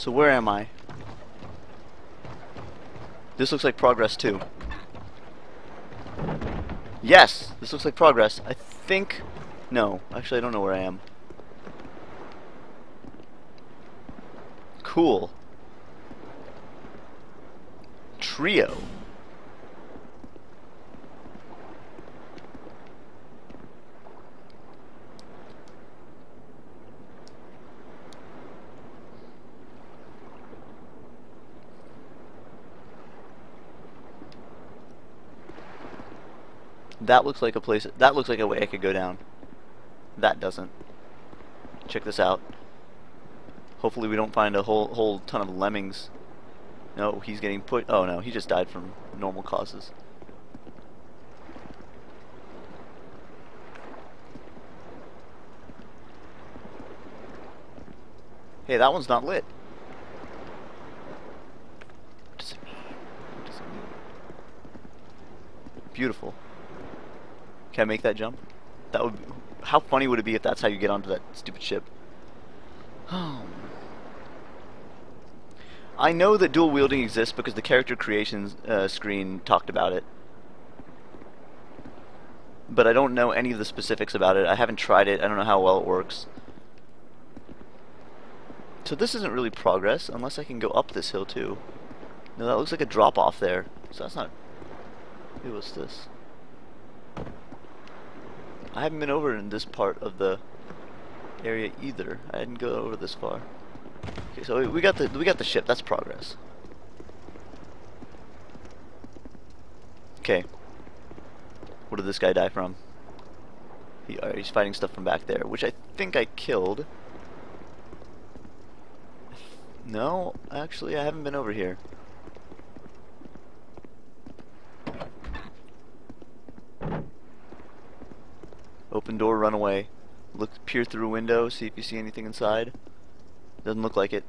So where am I? This looks like progress too. Yes! This looks like progress. I think... No. Actually, I don't know where I am. Cool. Trio. That looks like a place. That looks like a way I could go down. That doesn't. Check this out. Hopefully we don't find a whole whole ton of lemmings. No, he's getting put. Oh no, he just died from normal causes. Hey, that one's not lit. What does it mean? What does it mean? Beautiful. Can I make that jump? That would. Be, How funny would it be if that's how you get onto that stupid ship? I know that dual wielding exists because the character creation uh, screen talked about it. But I don't know any of the specifics about it. I haven't tried it. I don't know how well it works. So this isn't really progress unless I can go up this hill too. No, that looks like a drop off there. So that's not... Hey, what's this? I haven't been over in this part of the area either. I didn't go over this far. Okay, so we got the we got the ship. That's progress. Okay. What did this guy die from? He, uh, he's fighting stuff from back there, which I think I killed. No, actually, I haven't been over here. Open door, run away. Look, peer through window, see if you see anything inside. Doesn't look like it.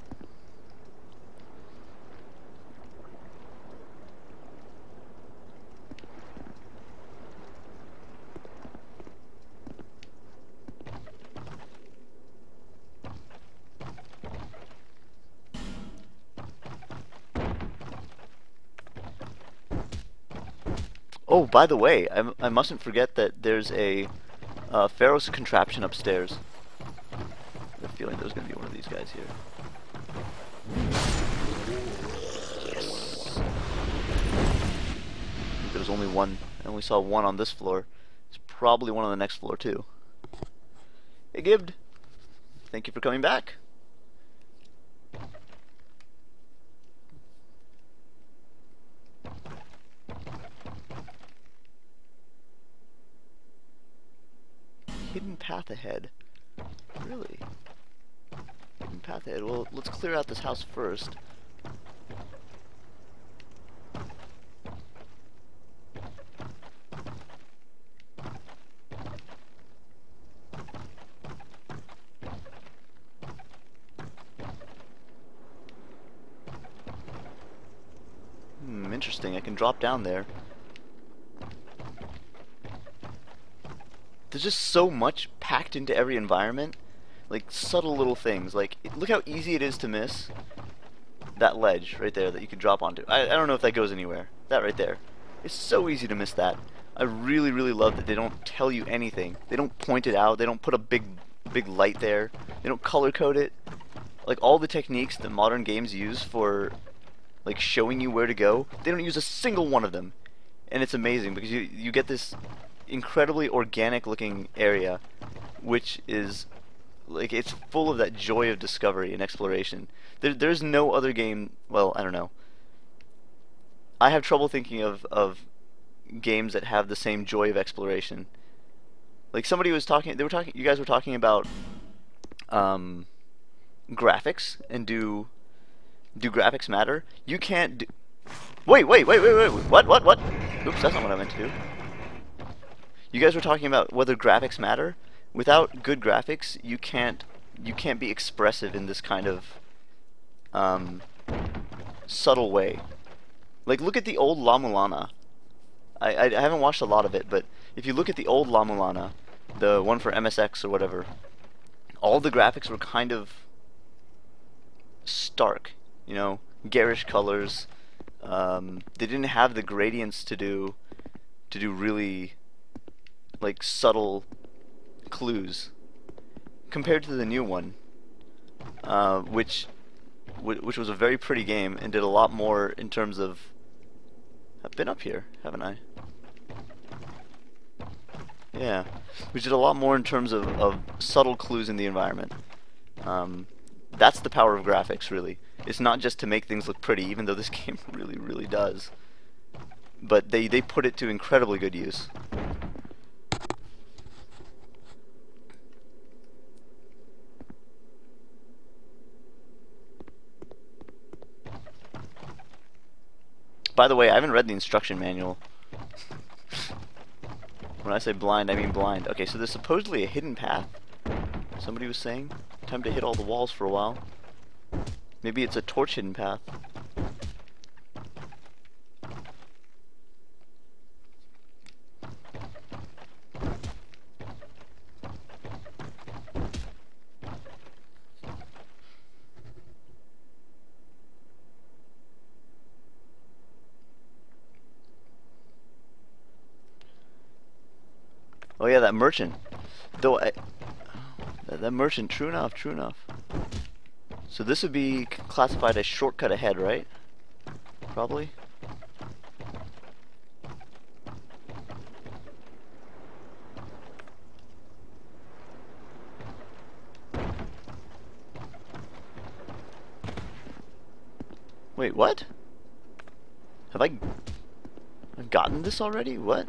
Oh, by the way, I, I mustn't forget that there's a uh, Pharros' contraption upstairs. I have a feeling there's going to be one of these guys here. Yes. There's only one. I only saw one on this floor. It's probably one on the next floor too. Hey Gibbed. Thank you for coming back. hidden path ahead. Really? Hidden path ahead. Well, let's clear out this house first. Hmm, interesting. I can drop down there. There's just so much packed into every environment. Like, subtle little things. Like, look how easy it is to miss that ledge right there that you could drop onto. I, I don't know if that goes anywhere. That right there. It's so easy to miss that. I really, really love that they don't tell you anything. They don't point it out. They don't put a big, big light there. They don't color code it. Like, all the techniques that modern games use for, like, showing you where to go, they don't use a single one of them. And it's amazing because you, you get this incredibly organic looking area which is like it's full of that joy of discovery and exploration. There, there's no other game. Well, I don't know. I have trouble thinking of of games that have the same joy of exploration. Like somebody was talking. They were talking. You guys were talking about um, graphics and do do graphics matter? You can't. Do, wait, wait, wait, wait, wait. What? What? What? Oops, that's not what I meant to do. You guys were talking about whether graphics matter. Without good graphics, you can't you can't be expressive in this kind of um, subtle way. Like look at the old La Mulana. I, I, I haven't watched a lot of it, but if you look at the old La Mulana, the one for MSX or whatever, all the graphics were kind of stark. You know, garish colors. Um, they didn't have the gradients to do to do really like subtle clues compared to the new one, uh, which which was a very pretty game and did a lot more in terms of. I've been up here, haven't I? Yeah, which did a lot more in terms of, of subtle clues in the environment. Um, that's the power of graphics, really. It's not just to make things look pretty, even though this game really, really does. But they, they put it to incredibly good use. By the way, I haven't read the instruction manual. when I say blind, I mean blind. Okay, so there's supposedly a hidden path. Somebody was saying. Time to hit all the walls for a while. Maybe it's a torch hidden path. Oh yeah, that merchant. Though I, that, that merchant, true enough, true enough. So this would be classified as shortcut ahead, right? Probably. Wait, what? Have I... Gotten this already? What?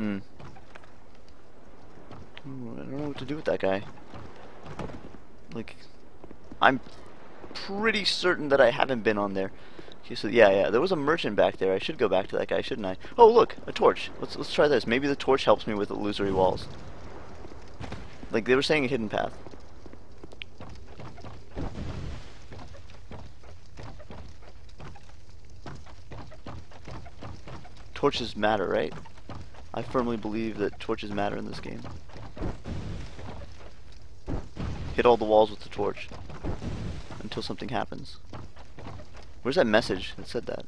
Hmm. Ooh, I don't know what to do with that guy. Like, I'm pretty certain that I haven't been on there. Okay, so yeah, yeah, there was a merchant back there. I should go back to that guy, shouldn't I? Oh, look, a torch. Let's let's try this. Maybe the torch helps me with illusory walls. Like they were saying, a hidden path. Torches matter, right? I firmly believe that torches matter in this game. Hit all the walls with the torch until something happens. Where's that message that said that?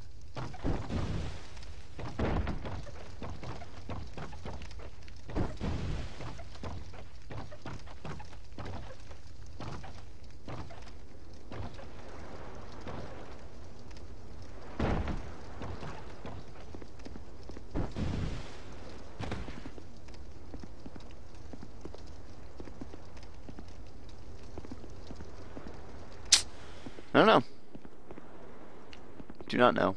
I don't know. Do not know.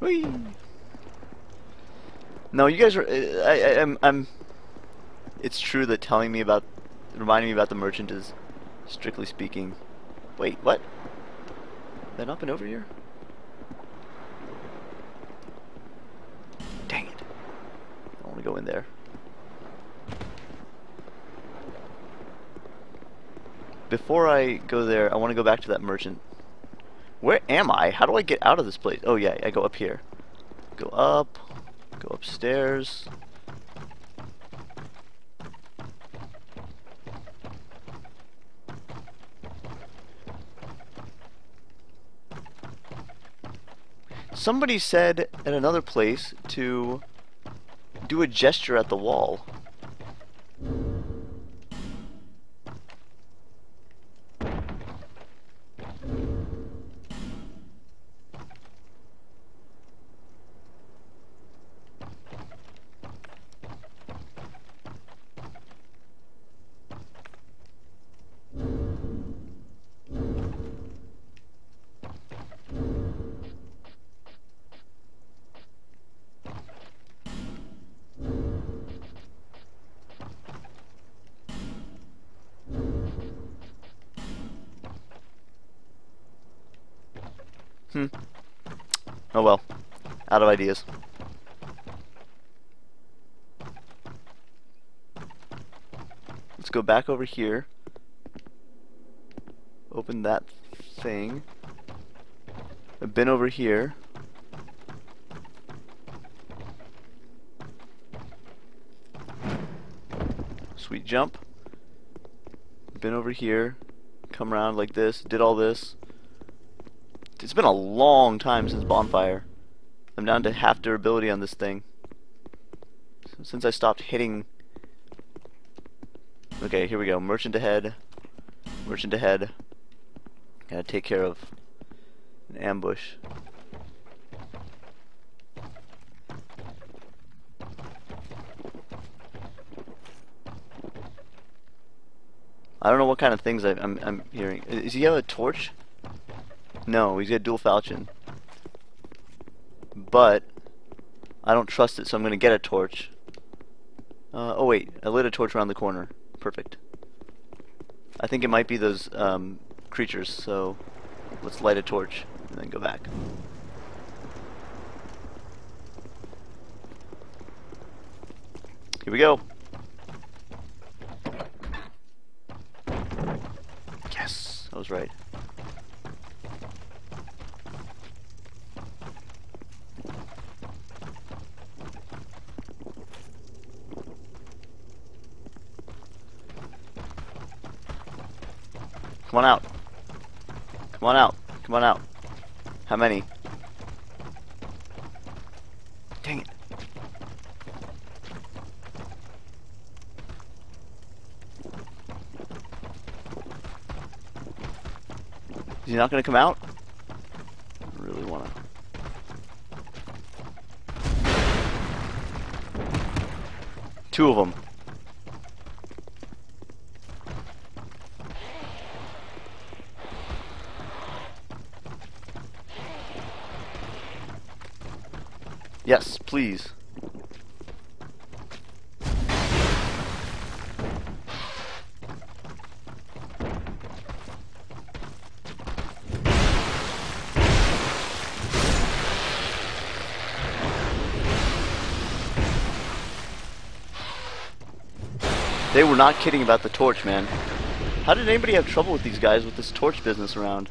Whee! No, you guys are. Uh, I, I, I'm. I'm. It's true that telling me about, reminding me about the merchant is, strictly speaking. Wait, what? I not been over here? Dang it! I want to go in there. Before I go there, I want to go back to that merchant. Where am I? How do I get out of this place? Oh yeah, I go up here. Go up, go upstairs. Somebody said at another place to do a gesture at the wall. Hmm. Oh well. Out of ideas. Let's go back over here. Open that thing. I've been over here. Sweet jump. Been over here. Come around like this. Did all this. It's been a long time since Bonfire. I'm down to half durability on this thing. Since I stopped hitting... Okay, here we go. Merchant ahead. Merchant ahead. Gotta take care of an ambush. I don't know what kind of things I, am hearing. Is he have a torch? No, he's got dual falchion. But I don't trust it, so I'm gonna get a torch. Uh, oh wait, I lit a torch around the corner. Perfect. I think it might be those um, creatures, so let's light a torch and then go back. Here we go. Yes, I was right. Come on out. Come on out. Come on out. How many? Dang it. Is he not going to come out? I really want to. Two of them. Yes, please. They were not kidding about the torch, man. How did anybody have trouble with these guys with this torch business around?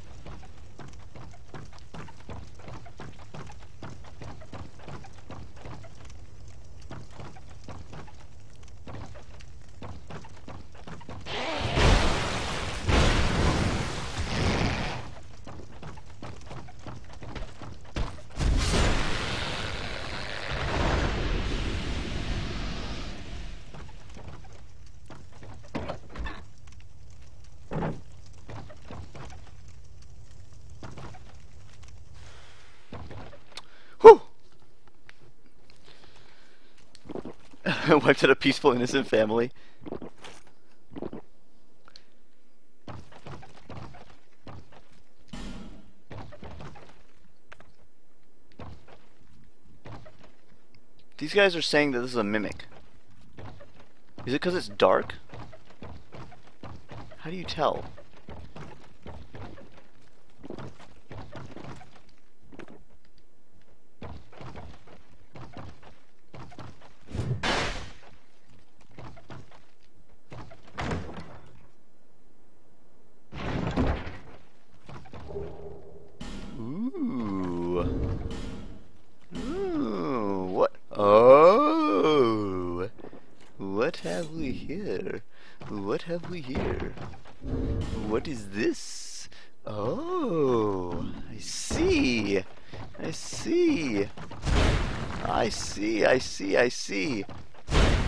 Wiped out a peaceful, innocent family. These guys are saying that this is a mimic. Is it because it's dark? How do you tell?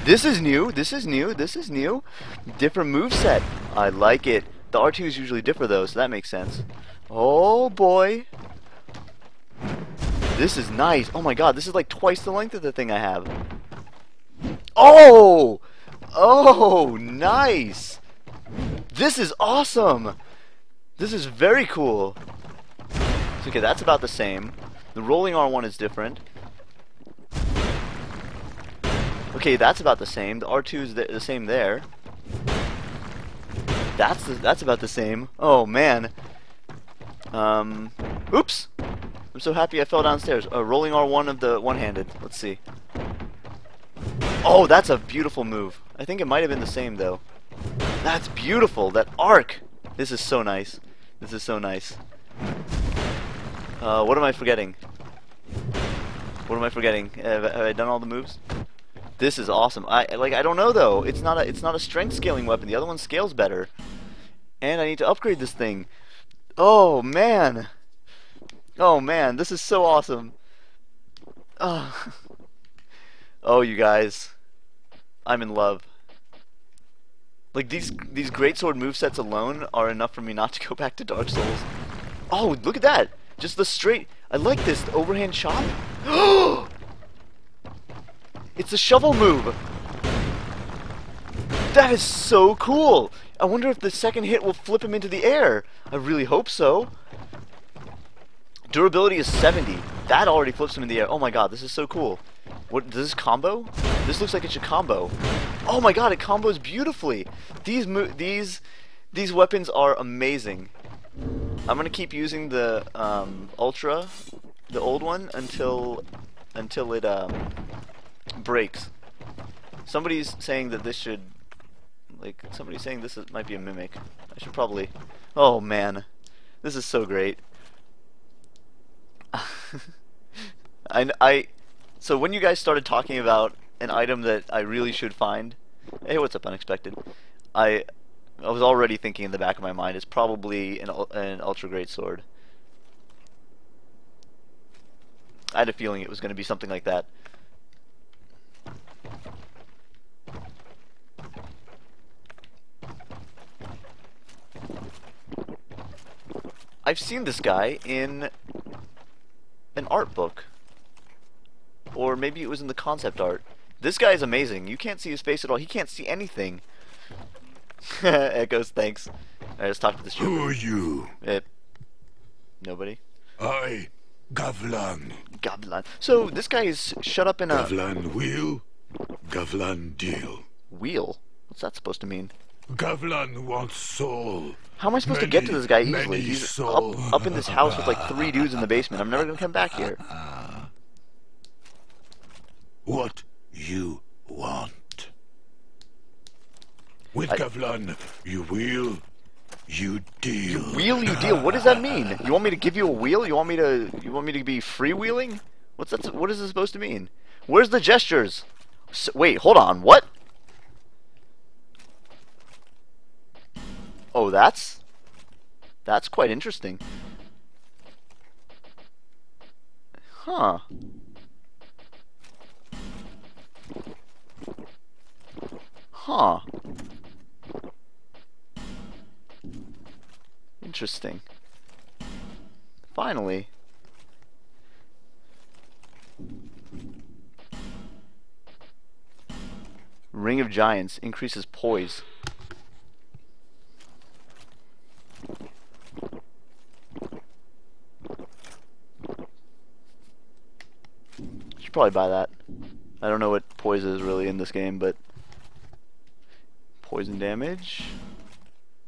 This is new, this is new, this is new. Different move set. I like it. The R2s usually differ though, so that makes sense. Oh boy. This is nice. Oh my god, this is like twice the length of the thing I have. Oh! Oh, nice! This is awesome! This is very cool. Okay, that's about the same. The rolling R1 is different. Okay, that's about the same. The R2 is the, the same there. That's the, that's about the same. Oh man. Um. Oops. I'm so happy I fell downstairs. Uh, rolling R1 of the one-handed. Let's see. Oh, that's a beautiful move. I think it might have been the same, though. That's beautiful. That arc. This is so nice. This is so nice. Uh, what am I forgetting? What am I forgetting? Have, have I done all the moves? This is awesome. I like. I don't know though. It's not a. It's not a strength scaling weapon. The other one scales better. And I need to upgrade this thing. Oh man. Oh man, this is so awesome. Oh, oh you guys. I'm in love. Like these these greatsword movesets alone are enough for me not to go back to Dark Souls. Oh, look at that! Just the straight. I like this the overhand chop. it's a shovel move. That is so cool. I wonder if the second hit will flip him into the air. I really hope so. Durability is 70. That already flips him in the air. Oh my god, this is so cool. What does this combo? This looks like it should combo. Oh my god, it combos beautifully. These these these weapons are amazing. I'm gonna keep using the um, Ultra, the old one, until until it um, breaks. Somebody's saying that this should, like, somebody's saying this is, might be a mimic. I should probably. Oh man, this is so great. I I so when you guys started talking about an item that I really should find, hey, what's up, unexpected? I I was already thinking in the back of my mind it's probably an an ultra great sword. I had a feeling it was going to be something like that. I've seen this guy in an art book. Or maybe it was in the concept art. This guy is amazing. You can't see his face at all. He can't see anything. Echoes, thanks. I just talked to this Who are you? Eh, nobody. I, Gavlan. Gavlan. So this guy is shut up in a Gavlan wheel, Gavlan deal. wheel. What's that supposed to mean? Gavlan wants soul. How am I supposed many, to get to this guy easily? He's soul. up, up in this house with like three dudes in the basement. I'm never gonna come back here. What you want. With I- Gavlan, you wheel, you deal. Wheel you deal. What does that mean? You want me to give you a wheel? You want me to? You want me to be freewheeling? What's that? What is this supposed to mean? Where's the gestures? S wait, hold on. What? Oh, that's that's quite interesting. Huh. Huh. Interesting. Finally. Ring of Giants increases poise. Should probably buy that. I don't know what poise is really in this game, but poison damage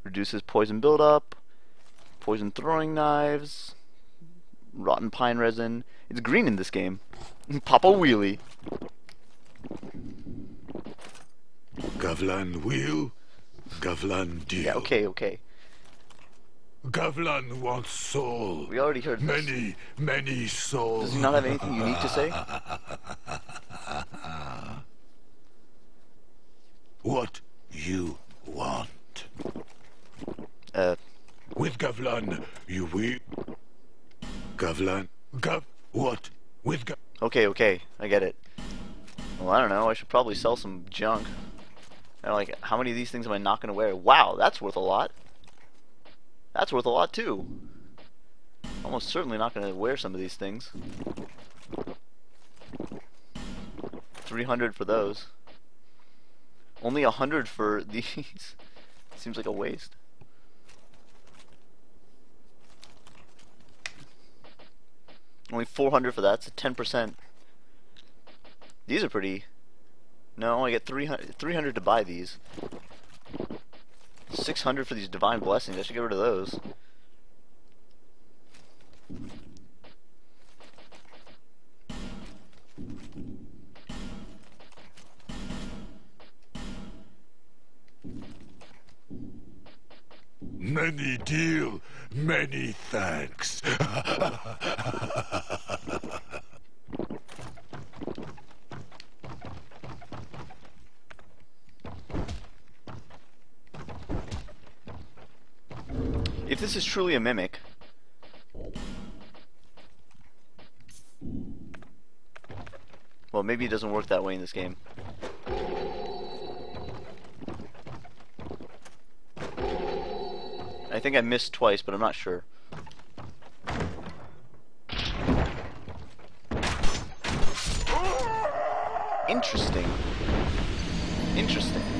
reduces poison buildup, poison throwing knives, rotten pine resin. It's green in this game. Pop a wheelie. Gavlan wheel, Gavlan deal. Yeah, okay, okay. Gavlan wants soul. We already heard this. Many, many souls. Does he not have anything unique to say? What you want. Uh, With Gavlan, you will. Gavlan, Gav, what? With Gav. okay, okay, I get it. Well, I don't know. I should probably sell some junk. And like, how many of these things am I not going to wear? Wow, that's worth a lot. That's worth a lot too. Almost certainly not going to wear some of these things. 300 for those. Only 100 for these. Seems like a waste. Only 400 for that. A 10%. These are pretty. No, I get 300, 300 to buy these. 600 for these divine blessings. I should get rid of those. Many deal, Many thanks. If this is truly a mimic, well, maybe it doesn't work that way in this game. I think I missed twice, but I'm not sure. Interesting. Interesting.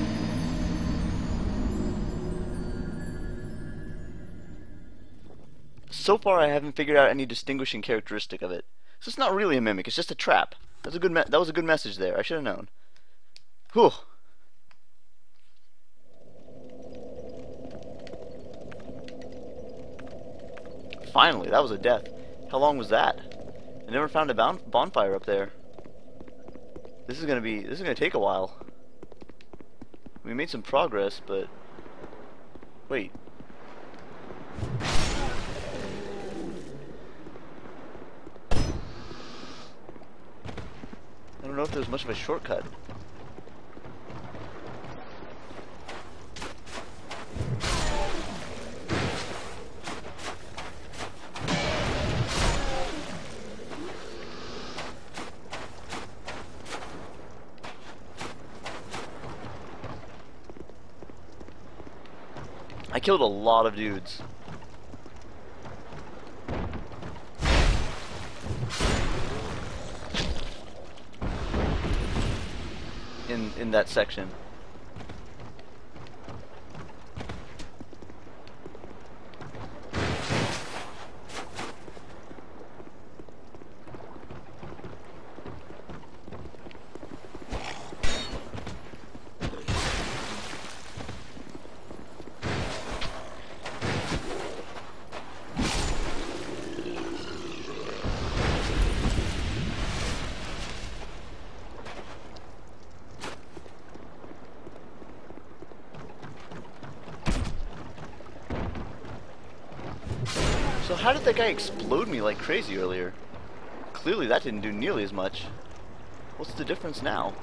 So far, I haven't figured out any distinguishing characteristic of it. So it's not really a mimic; it's just a trap. That's a good. that was a good message there. I should have known. Whew. Finally, that was a death. How long was that? I never found a bon bonfire up there. This is gonna be. This is gonna take a while. We made some progress, but wait. I don't know if there's much of a shortcut. I killed a lot of dudes. In that section. How did that guy explode me like crazy earlier? Clearly that didn't do nearly as much. What's the difference now?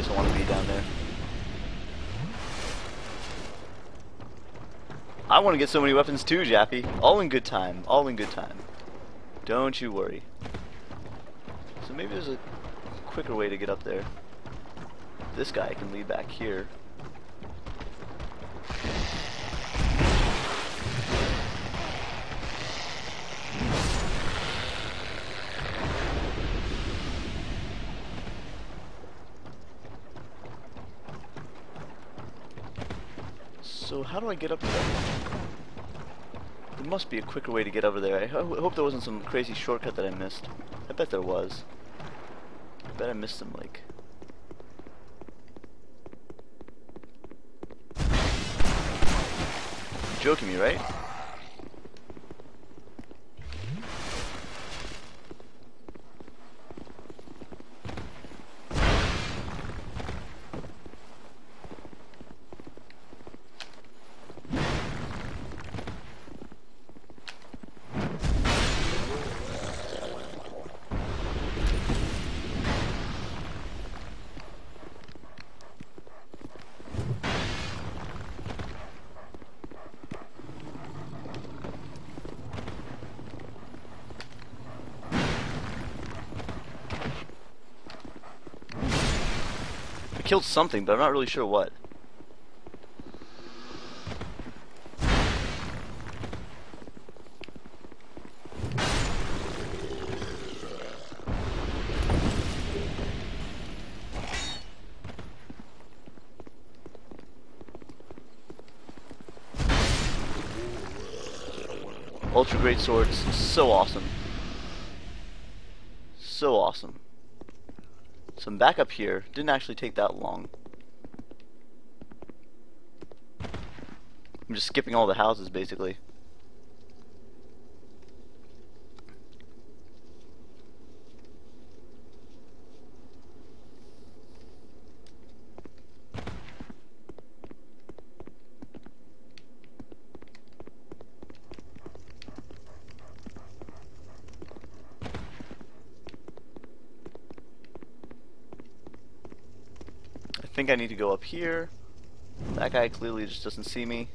Place I want to be down there. I want to get so many weapons too, Jappy. All in good time. All in good time. Don't you worry. So maybe there's a quicker way to get up there. This guy can lead back here. How do I get up there? There must be a quicker way to get over there. I ho hope there wasn't some crazy shortcut that I missed. I bet there was. I bet I missed some, like... You're joking me, right? I killed something, but I'm not really sure what. Ultra Great Swords, so awesome. So awesome. So I'm back up here. Didn't actually take that long. I'm just skipping all the houses basically. I I need to go up here. That guy clearly just doesn't see me.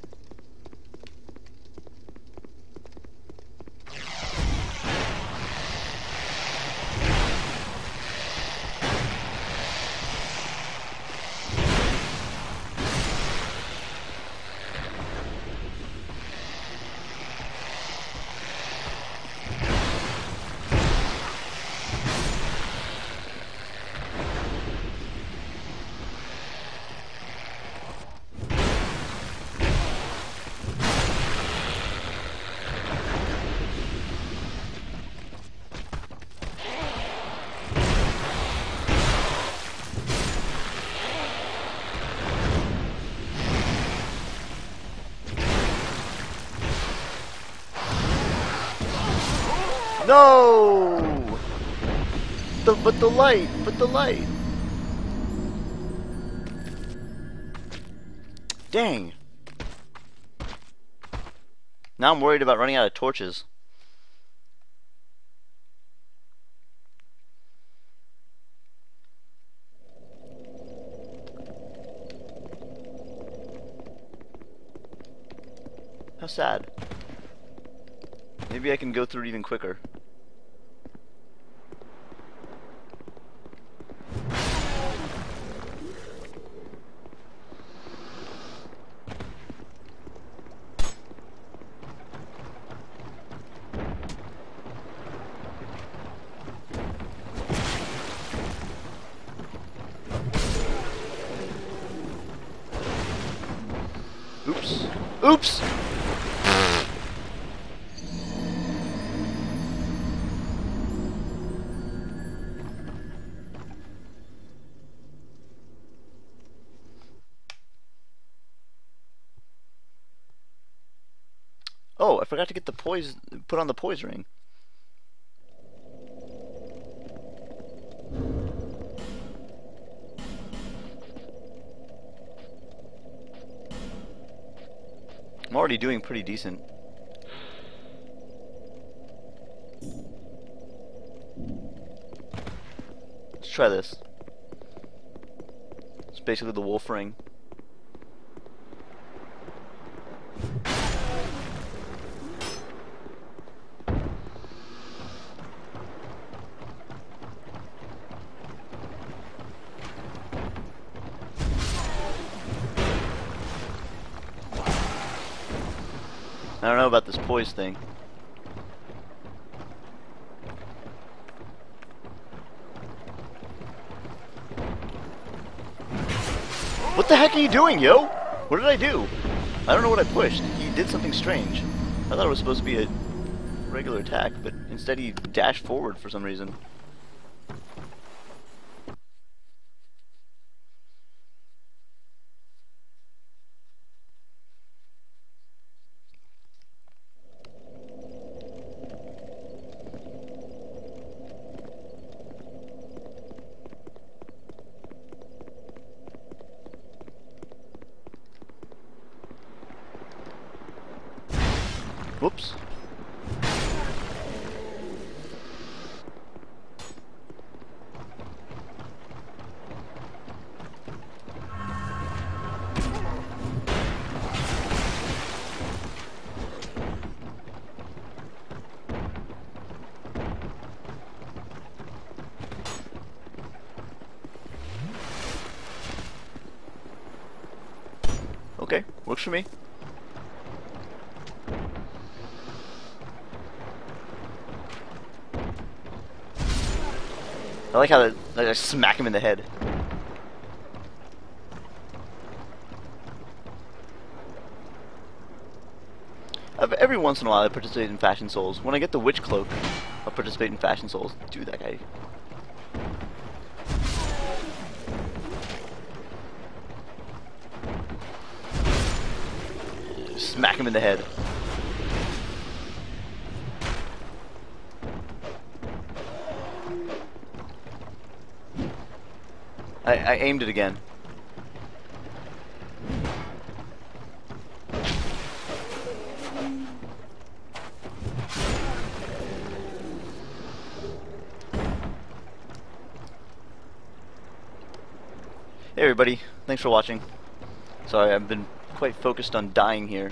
But the light, but the light. Dang. Now I'm worried about running out of torches. How sad. Maybe I can go through it even quicker. Forgot to get the poise, put on the poise ring. I'm already doing pretty decent. Let's try this. It's basically the wolf ring. Thing. What the heck are you doing, yo? What did I do? I don't know what I pushed. He did something strange. I thought it was supposed to be a regular attack, but instead he dashed forward for some reason. Whoops. Okay, works for me. I like how they, they smack him in the head. Every once in a while I participate in Fashion Souls. When I get the Witch Cloak, I'll participate in Fashion Souls. Dude, that guy smack him in the head. I, I aimed it again. Hey everybody, thanks for watching. Sorry, I've been quite focused on dying here.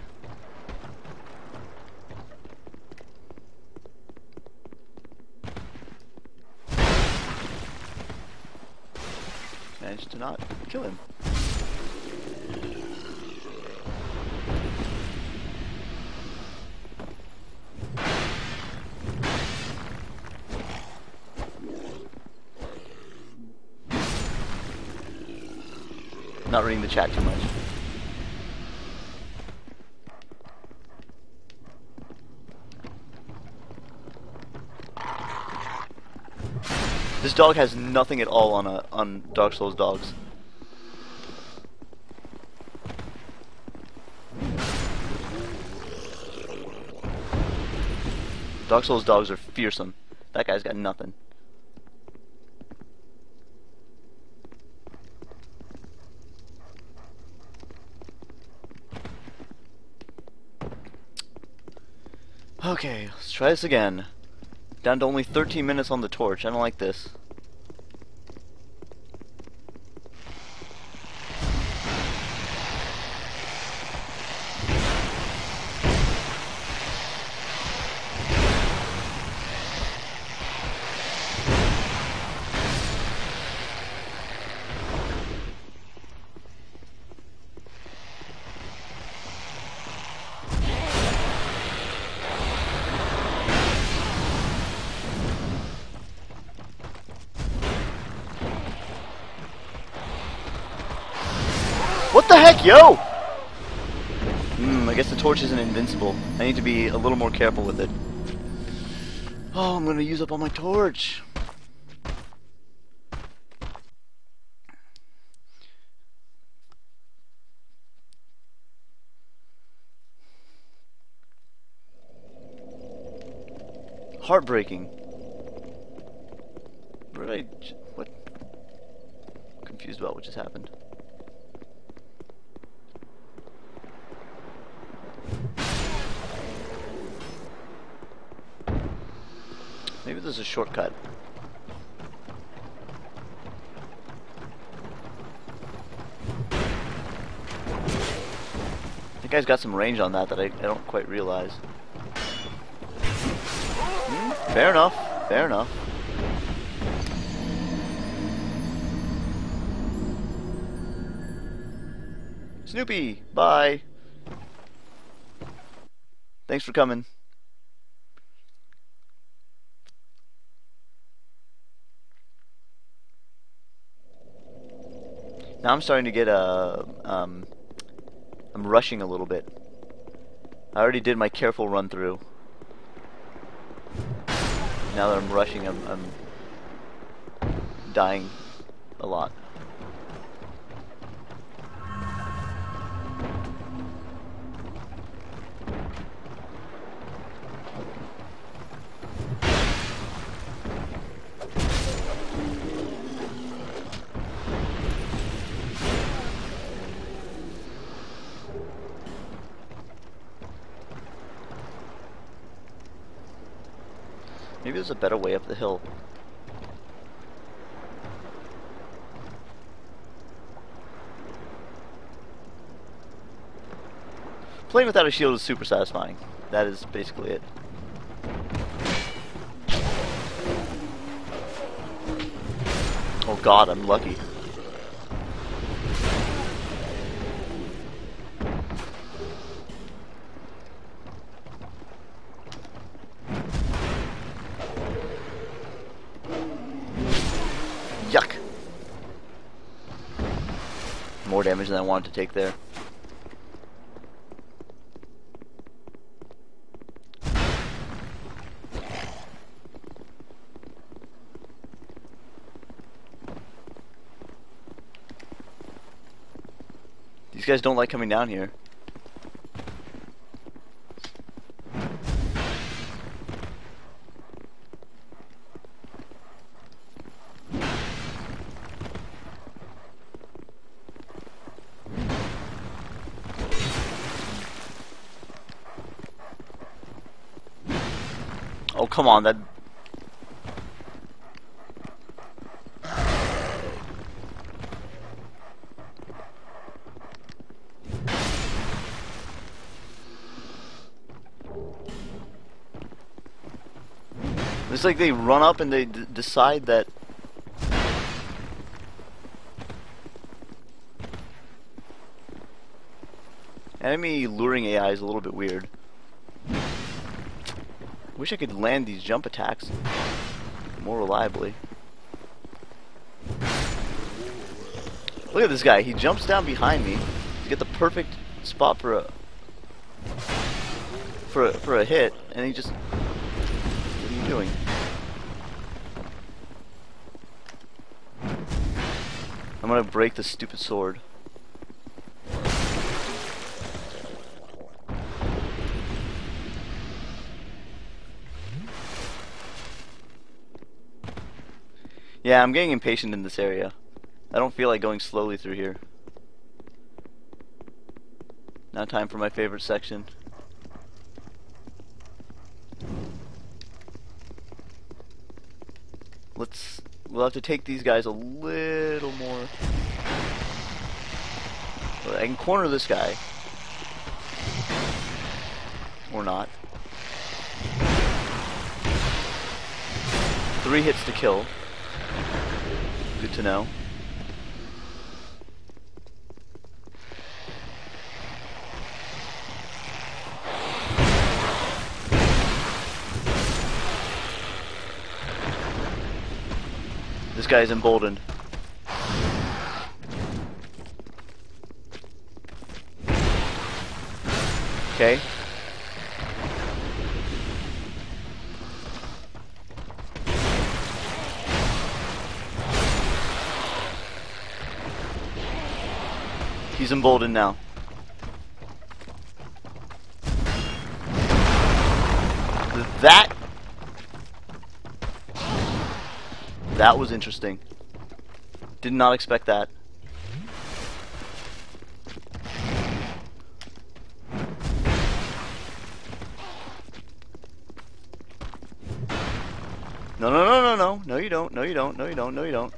Managed to not kill him. Not reading the chat too much. This dog has nothing at all on a on Dark Souls dogs. Dark Souls dogs are fearsome. That guy's got nothing. Okay, let's try this again. Down to only 13 minutes on the torch. I don't like this. What the heck, yo? Hmm, I guess the torch isn't invincible. I need to be a little more careful with it. Oh, I'm gonna use up all my torch. Heartbreaking. What did I... What? confused about what just happened. There's a shortcut. The guy's got some range on that that I, I don't quite realize. Hmm, fair enough. Fair enough. Snoopy, bye. Thanks for coming. Now I'm starting to get a, um, I'm rushing a little bit. I already did my careful run through. Now that I'm rushing, I'm, I'm dying a lot. A better way up the hill. Playing without a shield is super satisfying. That is basically it. Oh god, I'm lucky. More damage than I wanted to take there. These guys don't like coming down here. Come on, that... It's like they run up and they decide that... Enemy luring AI is a little bit weird. Wish I could land these jump attacks more reliably. Look at this guy. He jumps down behind me to get the perfect spot for a for a, for a hit, and he just what are you doing? I'm gonna break this stupid sword. Yeah, I'm getting impatient in this area. I don't feel like going slowly through here. Now time for my favorite section. Let's... We'll have to take these guys a little more... I can corner this guy. Or not. Three hits to kill. Good to know. This guy's emboldened. Okay. Emboldened now. That That was interesting. Did not expect that. No, no, no, no, no. No, you don't. No, you don't. No, you don't. No, you don't.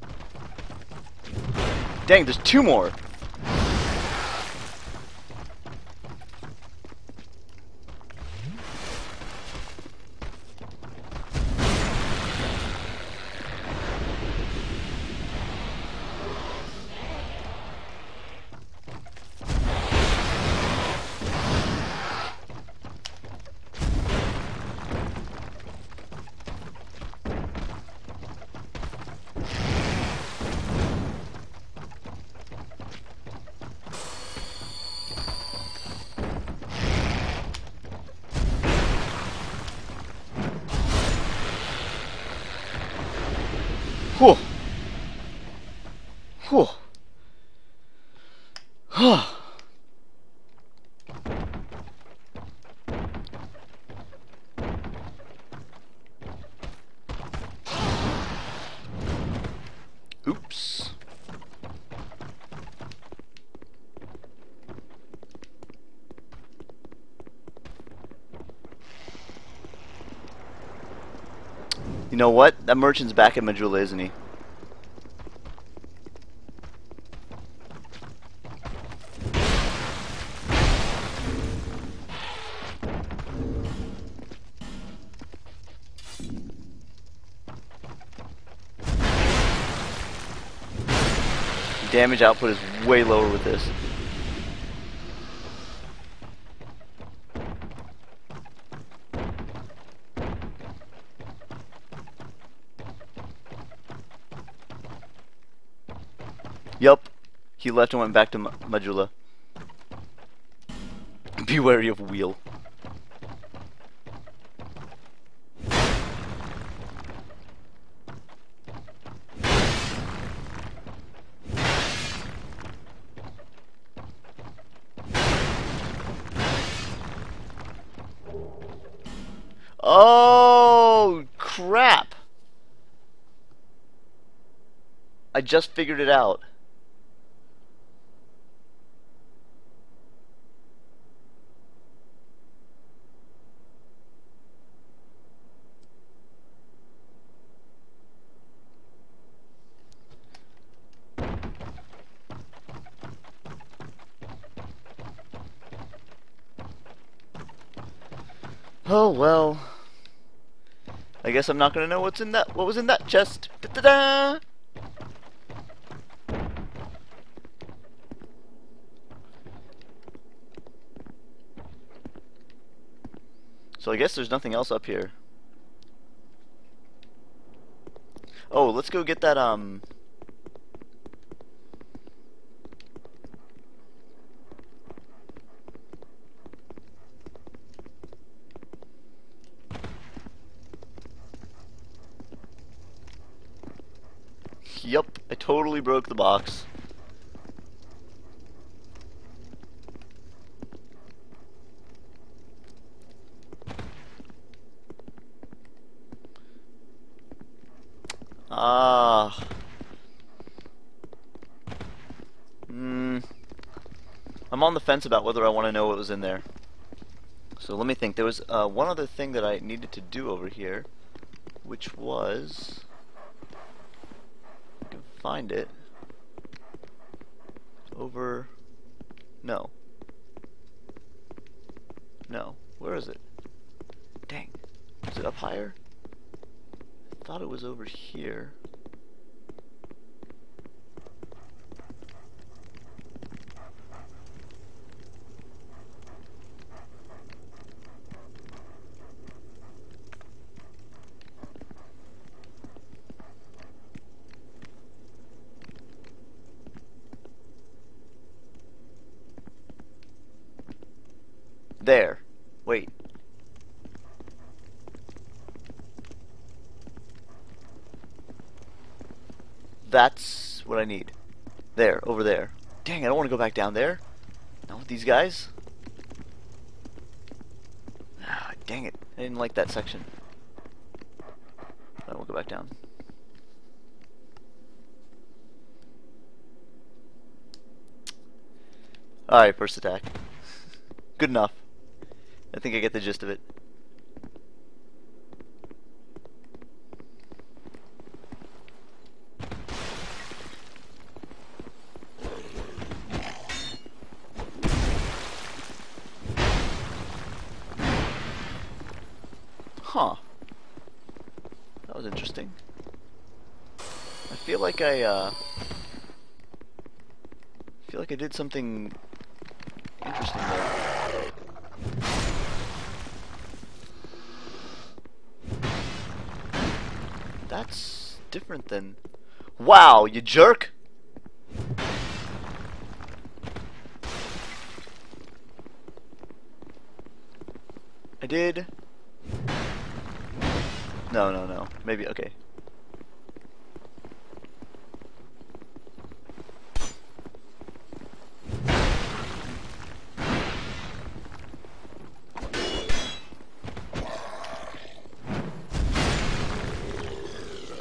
Dang, there's two more. Know what? That merchant's back at Majula, isn't he? Damage output is way lower with this. Left and went back to Majula. Be wary of wheel. Oh, crap. I just figured it out. Oh well. I guess I'm not gonna know what's in that. What was in that chest? Da da da. So I guess there's nothing else up here. Oh, let's go get that um. Broke the box. Ah. Hmm. I'm on the fence about whether I want to know what was in there. So let me think. There was uh, one other thing that I needed to do over here, which was... I can find it. Over... No. No. Where is it? Dang. Is it up higher? I thought it was over here. There. Wait. That's what I need. There, over there. Dang, I don't want to go back down there. Not with these guys. Ah, dang it. I didn't like that section. I won't go back down. Alright, first attack. Good enough. I think I get the gist of it. Huh. That was interesting. I feel like I, uh... Feel like I did something interesting there. That's different than... Wow, you jerk! I did... No, no, no. Maybe, okay.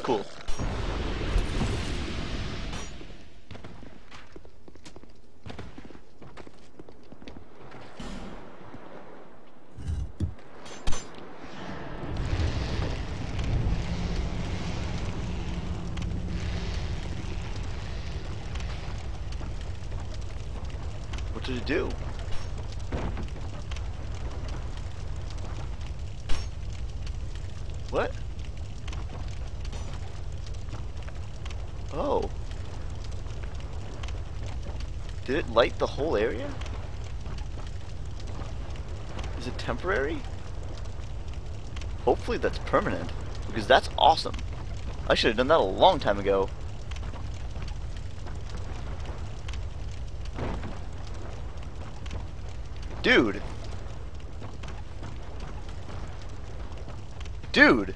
Cool. What did it do? What? Oh. Did it light the whole area? Is it temporary? Hopefully that's permanent, because that's awesome. I should have done that a long time ago. Dude. Dude.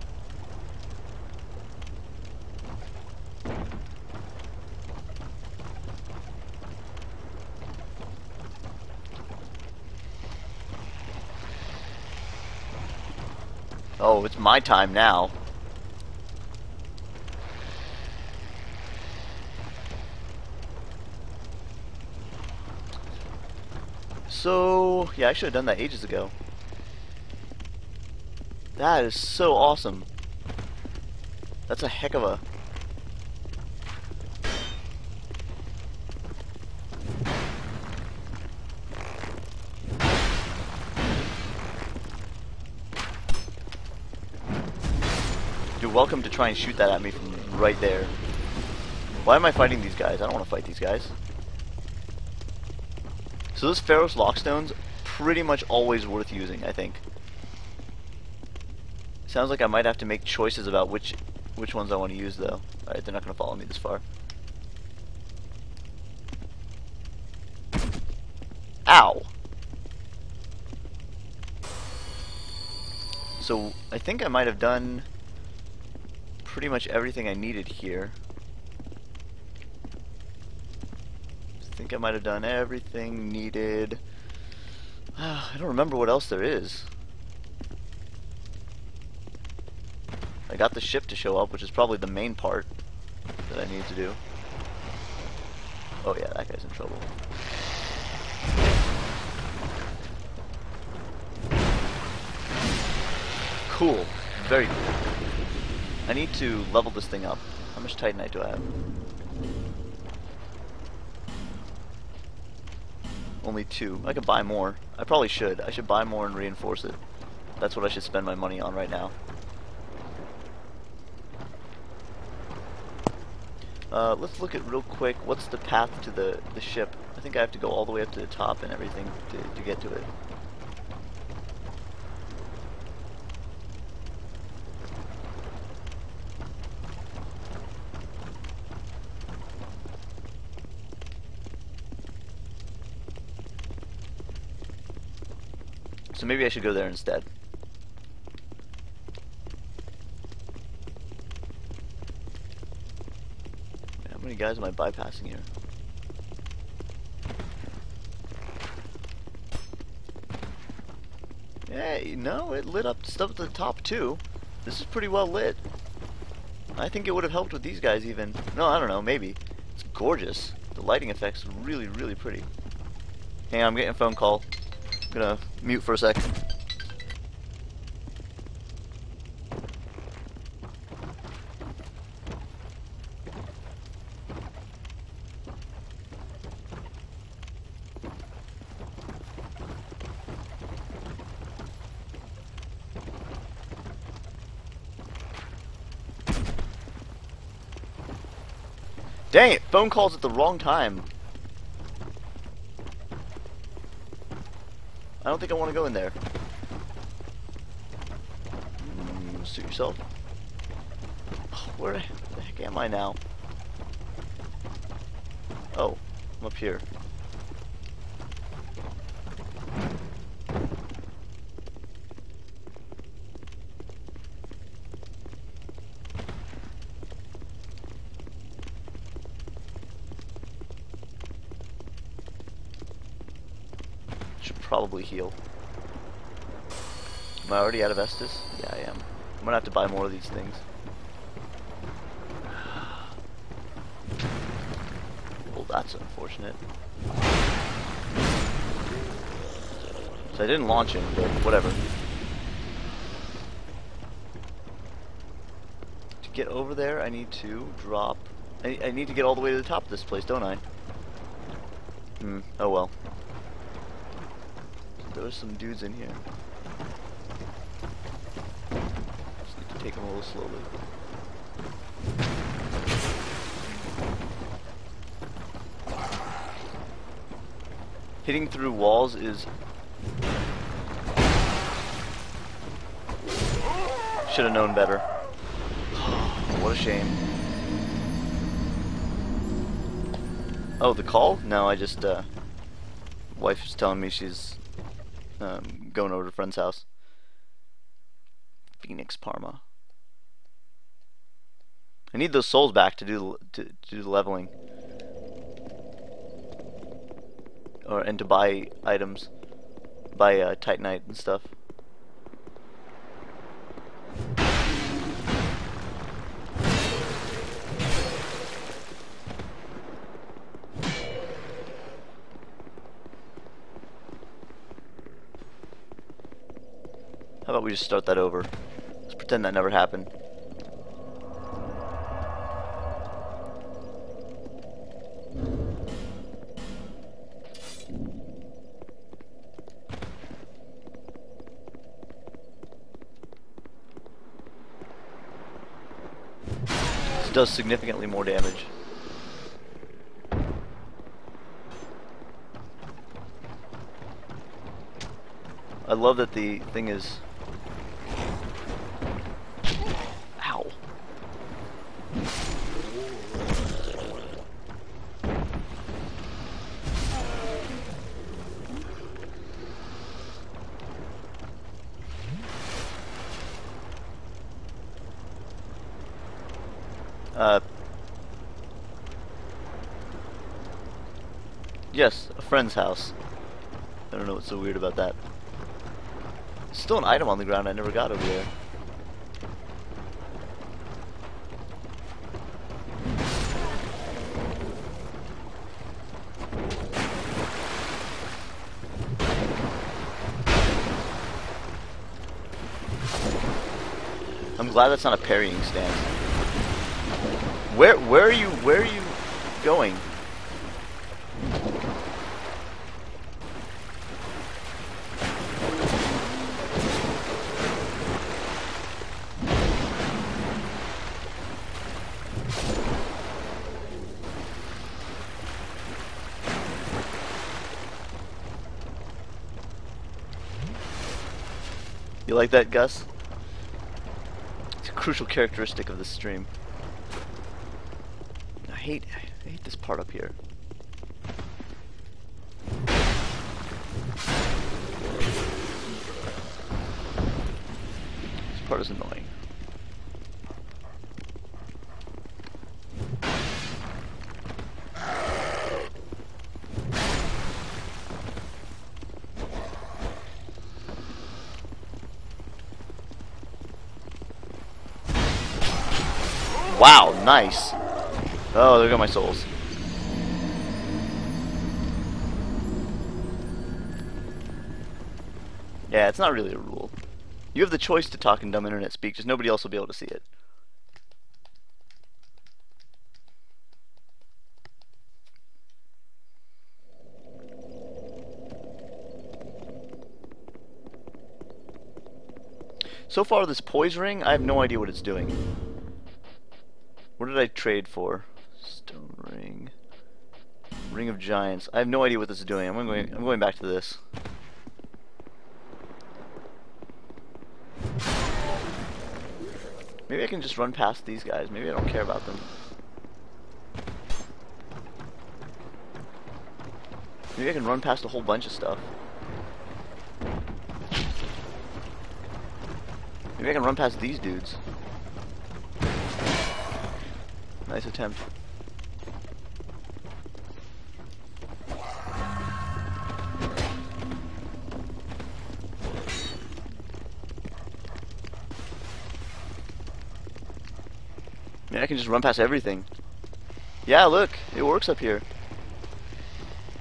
Oh, it's my time now. So, yeah, I should have done that ages ago. That is so awesome. That's a heck of a... You're welcome to try and shoot that at me from right there. Why am I fighting these guys? I don't want to fight these guys. So those Pharros' Lockstones, pretty much always worth using, I think. Sounds like I might have to make choices about which which ones I want to use, though. Alright, they're not going to follow me this far. Ow! So, I think I might have done pretty much everything I needed here. I think I might have done everything needed. I don't remember what else there is. Got the ship to show up, which is probably the main part that I need to do. Oh yeah, that guy's in trouble. Cool. Very cool. I need to level this thing up. How much Titanite do I have? Only two. I could buy more. I probably should. I should buy more and reinforce it. That's what I should spend my money on right now. Uh, let's look at real quick, what's the path to the, the ship? I think I have to go all the way up to the top and everything to, to get to it. So maybe I should go there instead. How many guys am I bypassing here? Hey, no, it lit up stuff at the top too. This is pretty well lit. I think it would have helped with these guys even. No, I don't know, maybe. It's gorgeous. The lighting effects really, really pretty. Hang on, I'm getting a phone call. I'm gonna mute for a sec. Dang it, phone calls at the wrong time. I don't think I want to go in there. Mm, suit yourself. Where the heck am I now? Oh, I'm up here. Should probably heal. Am I already out of Estus? Yeah, I am. I'm gonna have to buy more of these things. Well, that's unfortunate. So I didn't launch him, but whatever. To get over there, I need to drop... I, I need to get all the way to the top of this place, don't I? Hmm, oh well. There's some dudes in here. Just need to take them a little slowly. Hitting through walls is... Should have known better. what a shame. Oh, the call? No, I just, uh... Wife is telling me she's um, going over to a friend's house. Phoenix Parma. I need those souls back to do to, to do the leveling, or and to buy items, buy uh, Titanite and stuff. How about we just start that over? Let's pretend that never happened. This does significantly more damage. I love that the thing is... Ow. Uh, yes, a friend's house. I don't know what's so weird about that. Still an item on the ground I never got over there. I'm glad that's not a parrying stance. Where where are you where are you going? You like that, Gus? It's a crucial characteristic of this stream. I hate I hate this part up here. This part is annoying. Wow, nice. Oh, there go my souls. Yeah, it's not really a rule. You have the choice to talk in dumb internet speak, just nobody else will be able to see it. So far, this poise ring, I have no idea what it's doing. What did I trade for? Stone ring. Ring of Giants. I have no idea what this is doing. I'm going I'm going back to this. Maybe I can just run past these guys. Maybe I don't care about them. Maybe I can run past a whole bunch of stuff. Maybe I can run past these dudes. Nice attempt. Yeah, I can just run past everything. Yeah, look, it works up here.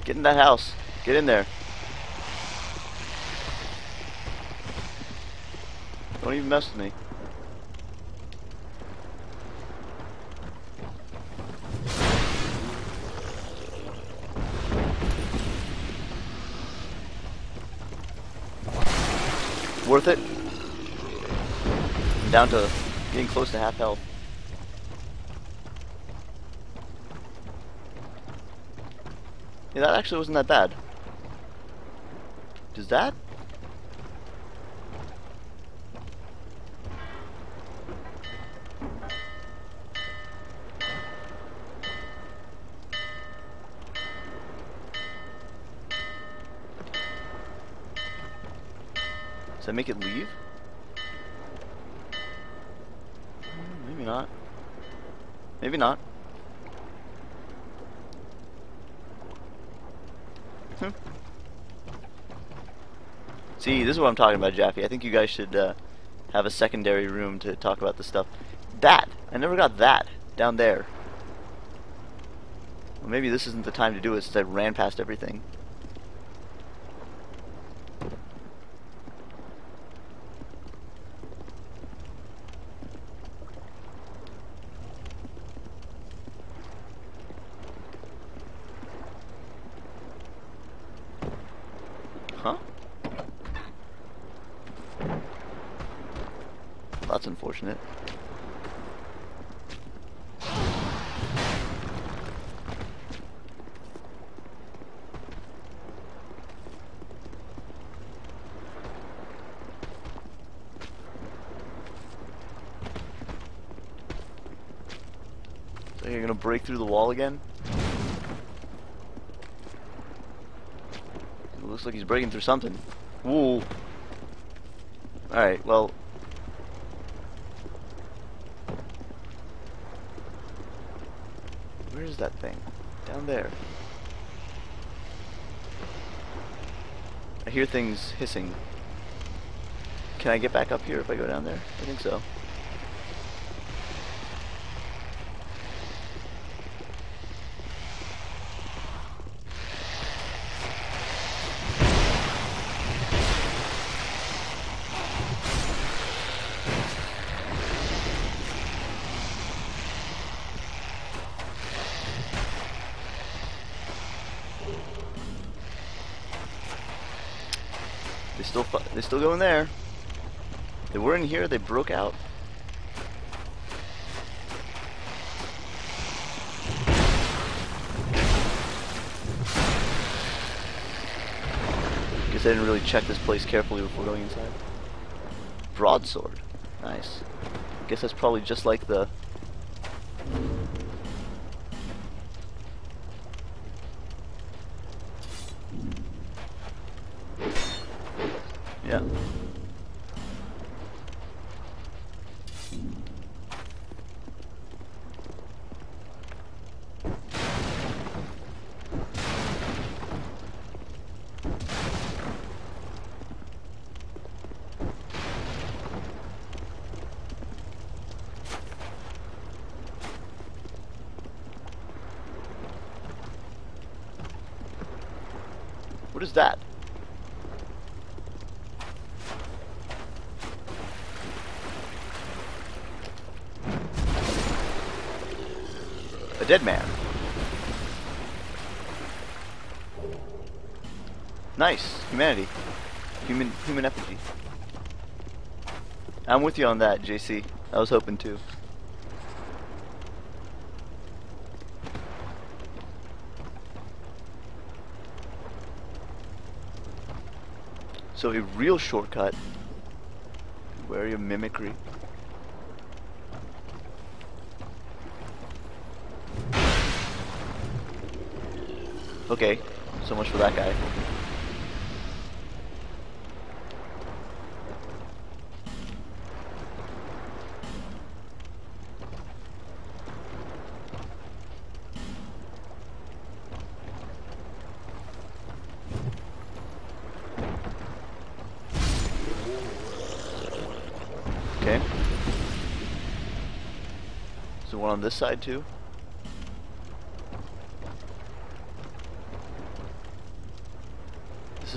Get in that house. Get in there. Don't even mess with me. Worth it. I'm down to getting close to half health. Yeah, that actually wasn't that bad. Does that? Does that make it leave? Hmm, Maybe not. Maybe not. Hmm. See, this is what I'm talking about, Jaffe. I think you guys should uh, have a secondary room to talk about this stuff. That! I never got that down there. Well, maybe this isn't the time to do it since I ran past everything. unfortunate. So you're gonna break through the wall again? It looks like he's breaking through something. Woo! Alright, well, Where is that thing? Down there. I hear things hissing. Can I get back up here if I go down there? I think so. They still fu- they still go in there. They were in here. They broke out. Guess I didn't really check this place carefully before going inside. Broadsword. Nice. Guess that's probably just like the dead man. Nice. Humanity. Human human effigy. I'm with you on that, JC. I was hoping to. So a real shortcut. Wary of mimicry. Okay, so much for that guy. Okay. Is one on this side too?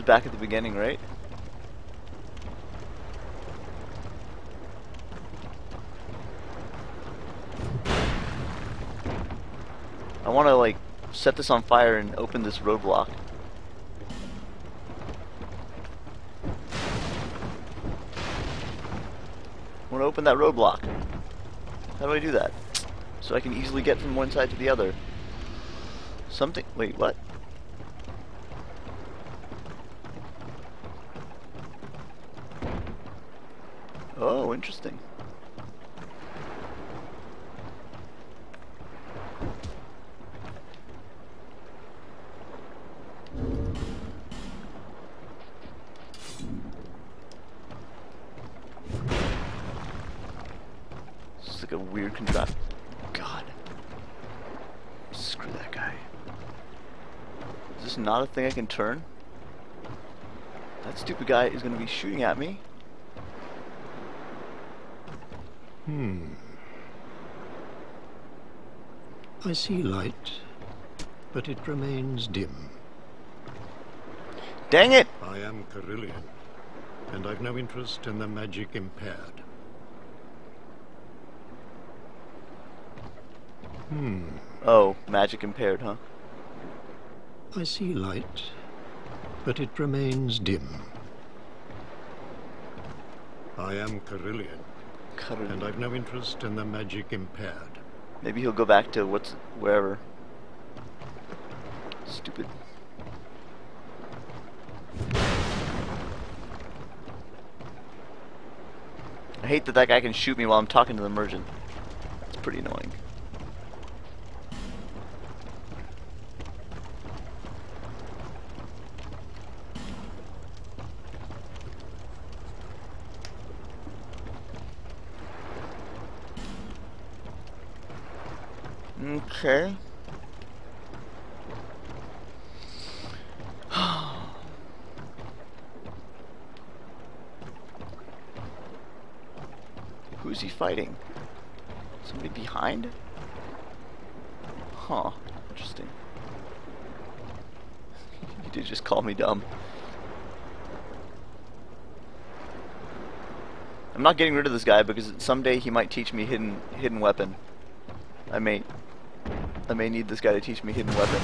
Is back at the beginning, right? I want to like set this on fire and open this roadblock. I want to open that roadblock. How do I do that? So I can easily get from one side to the other. Something. Wait, what? Like a weird contrast. God. Screw that guy. Is this not a thing I can turn? That stupid guy is gonna be shooting at me. Hmm. I see light, but it remains dim. Dang it! I am Carhillion, and I've no interest in the magic impaired. Hmm. Oh, magic impaired, huh? I see light, but it remains dim. I am Carhillion, Cut it. and I've no interest in the magic impaired. Maybe he'll go back to what's wherever. Stupid. I hate that that guy can shoot me while I'm talking to the merchant. It's pretty annoying. Okay. Who's he fighting? Somebody behind? Huh. Interesting. he did just call me dumb. I'm not getting rid of this guy because someday he might teach me hidden hidden weapon. I may I may need this guy to teach me hidden weapon.